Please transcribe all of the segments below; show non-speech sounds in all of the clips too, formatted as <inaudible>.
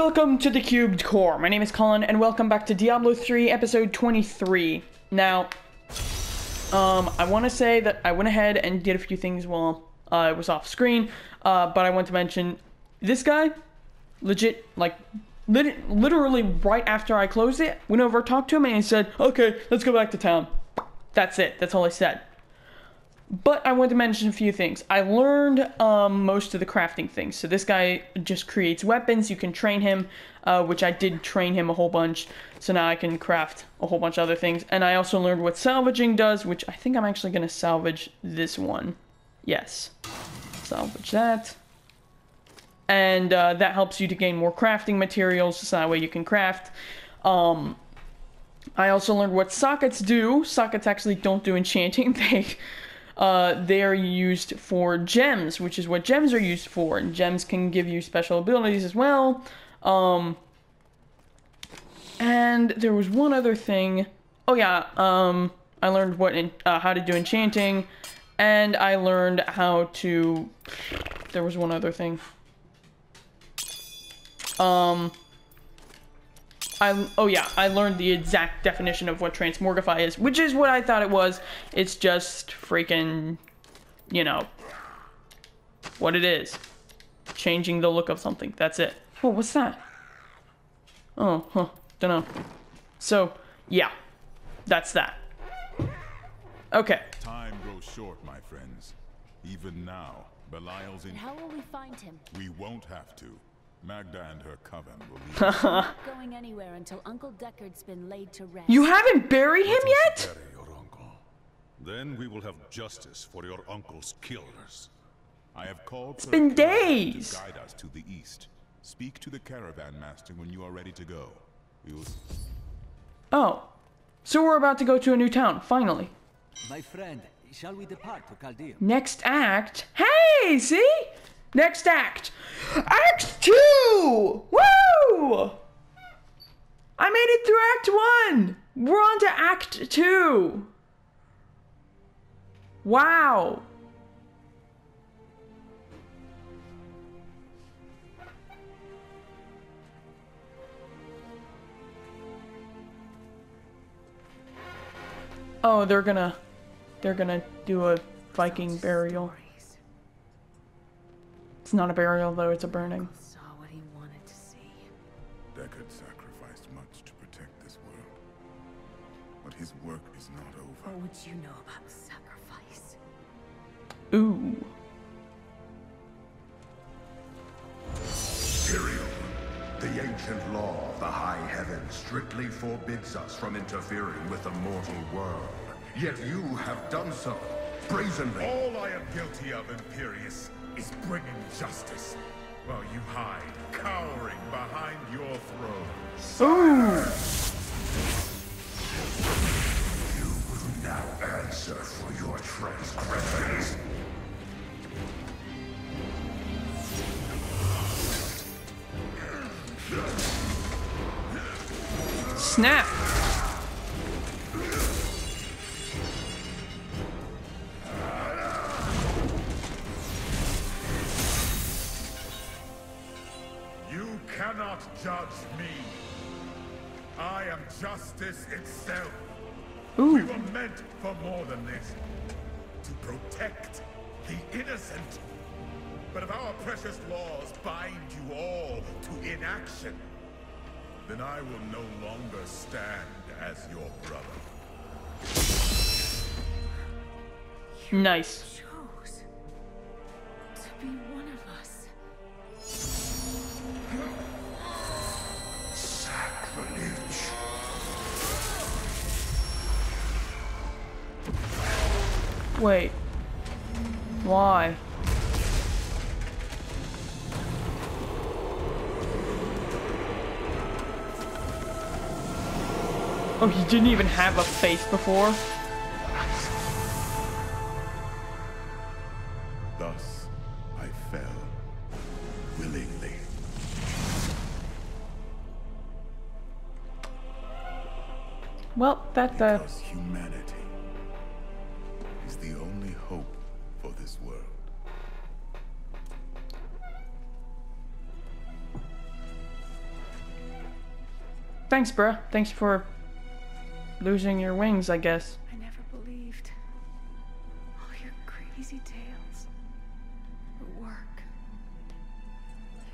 welcome to the CubedCor. My name is Colin, and welcome back to Diablo 3, episode 23. Now, um, I want to say that I went ahead and did a few things while uh, I was off screen, uh, but I want to mention this guy, legit, like, lit- literally right after I closed it, went over, talked to him, and he said, okay, let's go back to town. That's it. That's all I said. But I want to mention a few things. I learned um, most of the crafting things. So this guy just creates weapons. You can train him, uh, which I did train him a whole bunch. So now I can craft a whole bunch of other things. And I also learned what salvaging does, which I think I'm actually going to salvage this one. Yes. Salvage that. And uh, that helps you to gain more crafting materials, so that way you can craft. Um, I also learned what sockets do. Sockets actually don't do enchanting. <laughs> They uh, they are used for gems, which is what gems are used for. And gems can give you special abilities as well. Um, and there was one other thing. Oh yeah, um, I learned what uh, how to do enchanting, and I learned how to. There was one other thing. Um. I oh yeah, I learned the exact definition of what transmogrify is, which is what I thought it was. It's just freaking, you know, what it is. Changing the look of something. That's it. Oh, what's that? Oh, huh. Dunno. So, yeah. That's that. Okay. Time grows short, my friends. Even now, Belial's in. How will we find him? We won't have to. Magda and her coven will lead us going anywhere until Uncle Deckard's been laid to rest. You haven't buried him yet? Bury your uncle. Then we will have justice for your uncle's killers. I have called it's been days. to guide us to the east. Speak to the caravan master when you are ready to go. We will. Oh. So we're about to go to a new town, finally. My friend, shall we depart to Chaldea? Next act. Hey, see? Next act. Act two! Woo! I made it through Act one! We're on to Act two! Wow! Oh, they're gonna... They're gonna do a Viking burial. It's not a burial, though, it's a burning. Saw what he wanted to see. Deckard sacrificed much to protect this world. But his work is not over. What would you know about sacrifice? Ooh. Tyrael, the ancient law of the high heaven strictly forbids us from interfering with the mortal world. Yet you have done so, brazenly. All I am guilty of, Imperius, is bringing justice, while you hide, cowering behind your throne. Ooh. You will now answer for your transgressions. Snap! Cannot judge me. I am justice itself. We were meant for more than this. To protect the innocent. But if our precious laws bind you all to inaction, then I will no longer stand as your brother. Nice. Wait. Why? Oh, he didn't even have a face before? Thus, I fell. Willingly. Well, that, uh, thanks, bruh. Thanks for losing your wings, I guess. I never believed. All your crazy tales. Your work.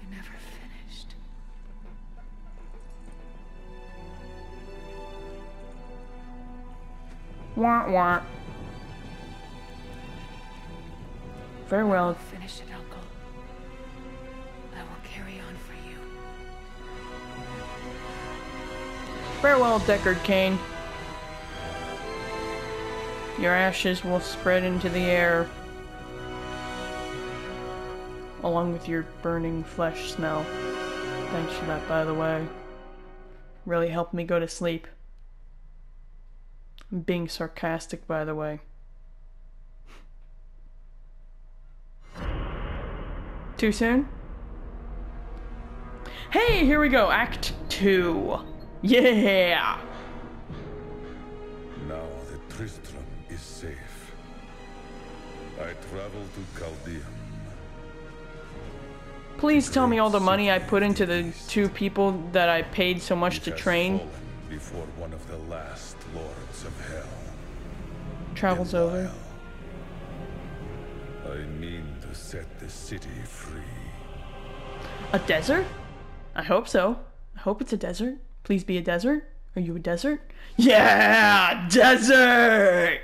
You never finished. Wah wah. Farewell. Finish it, Uncle. I will carry on for you. Farewell, Deckard Cain. Your ashes will spread into the air. Along with your burning flesh smell. Thanks for that, by the way. Really helped me go to sleep. I'm being sarcastic, by the way. Too soon? Hey, here we go, Act 2. Yeah! Now that Tristram is safe, I travel to Caldeum. Please tell me all the money I put into the two people that I paid so much to train Before one of the last lords of hell. travels over. I mean to set the city free. A desert? I hope so. I hope it's a desert. Please be a desert. Are you a desert? Yeah! Desert!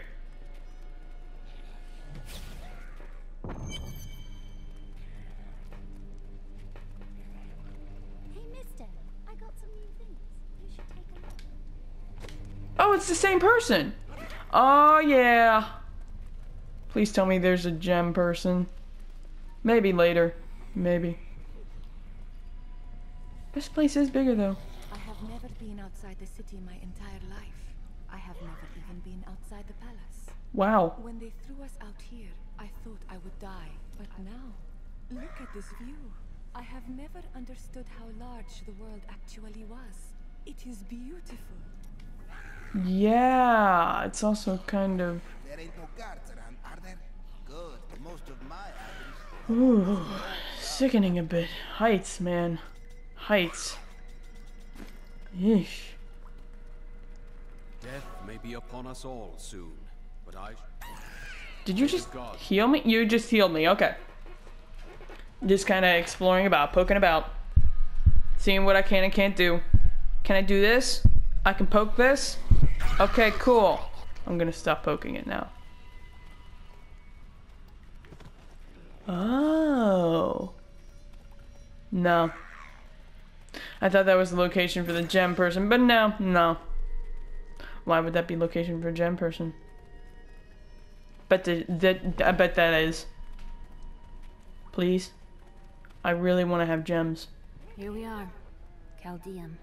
Hey, mister, I got some new things. You should take a look. Oh, it's the same person! Oh, yeah. Please tell me there's a gem person. Maybe later. Maybe. This place is bigger, though. I have never been outside the city my entire life. I have never even been outside the palace. Wow. When they threw us out here, I thought I would die. But now, look at this view. I have never understood how large the world actually was. It is beautiful. Yeah, it's also kind of. There ain't no guards around, are there? Good. Most of my items. Ooh, sickening a bit. Heights, man. Heights. Yeesh. Death may be upon us all soon, but I. Did you just heal me? You just healed me, okay. Just kind of exploring about, poking about. Seeing what I can and can't do. Can I do this? I can poke this? Okay, cool. I'm gonna stop poking it now. Oh. No. I thought that was the location for the gem person, but no, no. Why would that be location for gem person? But the, the, I bet that is. Please. I really want to have gems. Here we are. Caldeum,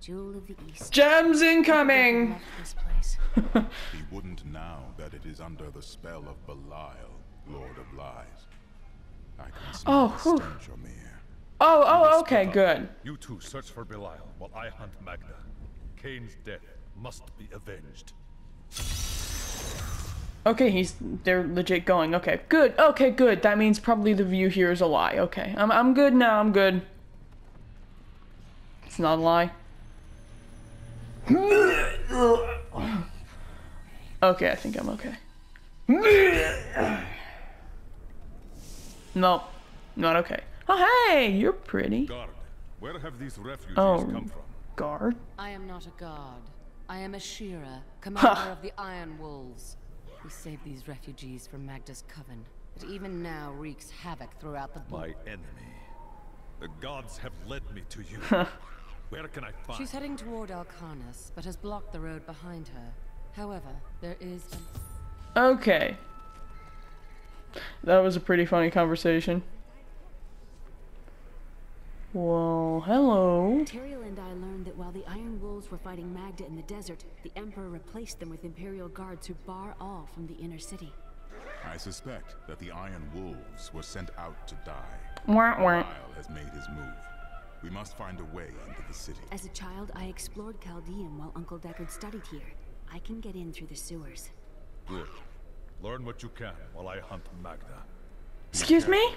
jewel of the east. Gems incoming! Left this place. <laughs> He wouldn't now that it is under the spell of Belial, Lord of Lies. I can smell Oh, the whew. stench on the air. Oh, oh, okay, good. You two search for Belial while I hunt Magda. Cain's death must be avenged. Okay, he's they're legit going. Okay, good. Okay, good. That means probably the view here is a lie. Okay, I'm I'm good now. I'm good. It's not a lie. Okay, I think I'm okay. No, not okay. Oh, hey, you're pretty. Guard, where have these refugees Oh, come from? guard. I am not a guard. I am Asheara, <laughs> commander of the Iron Wolves. We saved these refugees from Magda's coven, but even now wreaks havoc throughout the My enemy. The gods have led me to you. <laughs> where can I find? She's heading toward Alcarnus, but has blocked the road behind her. However, there is Okay. That was a pretty funny conversation. Well, hello. Tyrael and I learned that while the Iron Wolves were fighting Magda in the desert, the Emperor replaced them with Imperial guards who bar all from the inner city. I suspect that the Iron Wolves were sent out to die. Wah, wah. Belial has made his move. We must find a way into the city. As a child, I explored Caldeum while Uncle Deckard studied here. I can get in through the sewers. Good. Learn what you can while I hunt Magda. Excuse me?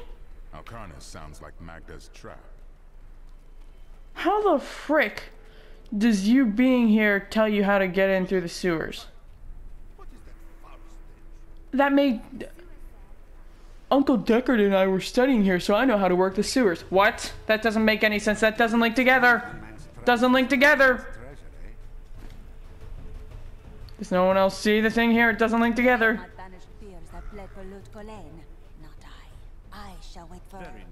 Alcarnus sounds like Magda's trap. How the frick does you being here tell you how to get in through the sewers? That made Uncle Deckard and I were studying here, so I know how to work the sewers. What? That doesn't make any sense. That doesn't link together. Doesn't link together. Does no one else see the thing here? It doesn't link together. Very.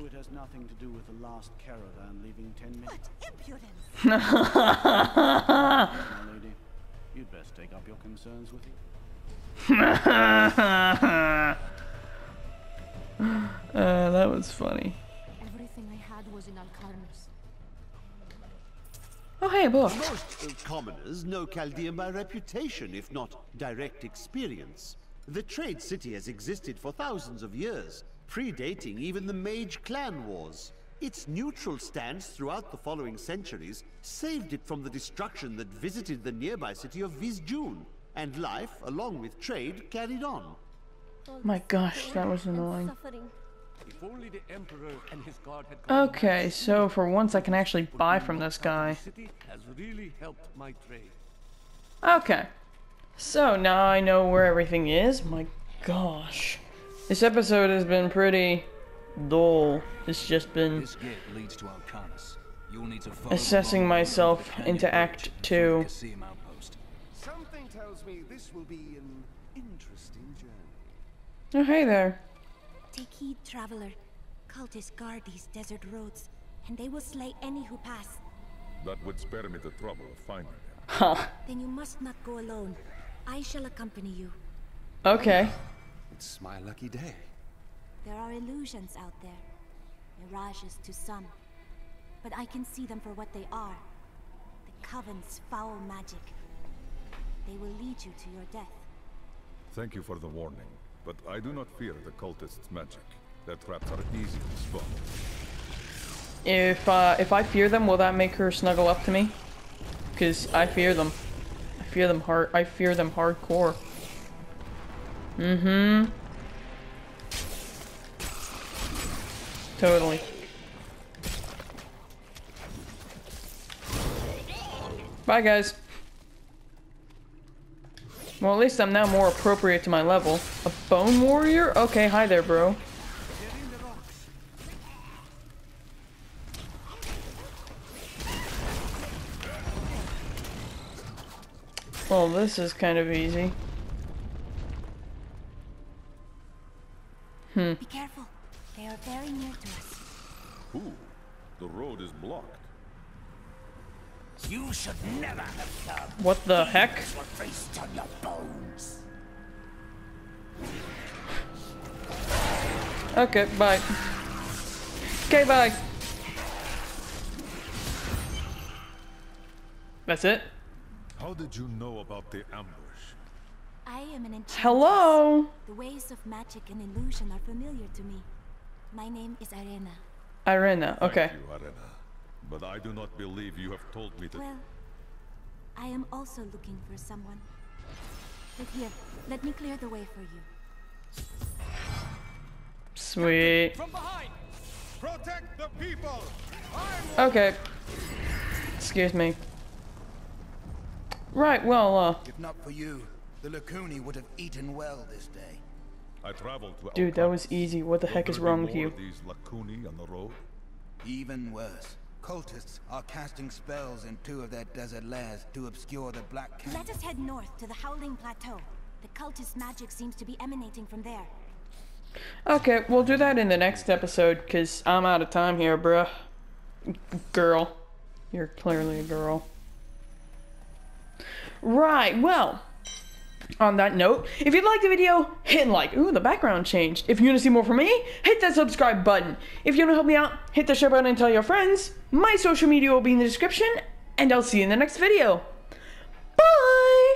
So it has nothing to do with the last caravan leaving ten minutes. What impudence! <laughs> my lady, you'd best take up your concerns with you. <laughs> uh, that was funny. Everything I had was in Alcarnus. Oh, hey, a book. Most uh, commoners know Caldeum by reputation, if not direct experience. The trade city has existed for thousands of years, predating even the Mage clan wars. Its neutral stance throughout the following centuries saved it from the destruction that visited the nearby city of Vizjun, and life, along with trade, carried on. My gosh, that was annoying. If only the Emperor and his guard had gone Okay, so for once I can actually buy from this guy. city has really helped my trade. Okay. So now I know where everything is. My gosh. This episode has been pretty dull. It's just been This gate leads to You'll need to assessing myself into Act 2. Something tells me this will be an interesting journey. Oh, hey there. Take heed, traveler. Cultists guard these desert roads, and they will slay any who pass. That would spare me the trouble of finding him. Huh. Then you must not go alone. I shall accompany you. Okay. It's my lucky day. There are illusions out there. Mirages to some. But I can see them for what they are. The Coven's foul magic. They will lead you to your death. Thank you for the warning, but I do not fear the cultists' magic. Their traps are easy to spot. If uh, if I fear them, will that make her snuggle up to me? Because I fear them. I fear them hard. I fear them hardcore. Mm-hmm. Totally. Bye, guys. Well, at least I'm now more appropriate to my level. A bone warrior? Okay, hi there, bro. Well, this is kind of easy. Hmm. Be careful. They are very near to us. Ooh, the road is blocked. You should never have come. What the heck? Were feast on your bones. Okay, bye. Okay, bye. That's it? How did you know about the ambush? I am an enchantress. Hello? The ways of magic and illusion are familiar to me. My name is Eirena. Eirena, okay. Thank you, Arena. But I do not believe you have told me that. Well, I am also looking for someone. But here, let me clear the way for you. Sweet. From behind! Protect the people! Okay. Excuse me. Right, well, uh, If not for you, the Lacuni would have eaten well this day. I traveled to dude, that was easy. What the Will heck is wrong with you? These Lacuni on the road? Even worse, cultists are casting spells in two of their desert lairs to obscure the Black Camp. Let us head north to the Howling Plateau. The cultist magic seems to be emanating from there. Okay, we'll do that in the next episode, because I'm out of time here, bruh. Girl. You're clearly a girl. Right, well, on that note, if you liked the video, hit like. Ooh, the background changed. If you want to see more from me, hit that subscribe button. If you want to help me out, hit the share button and tell your friends. My social media will be in the description, and I'll see you in the next video. Bye!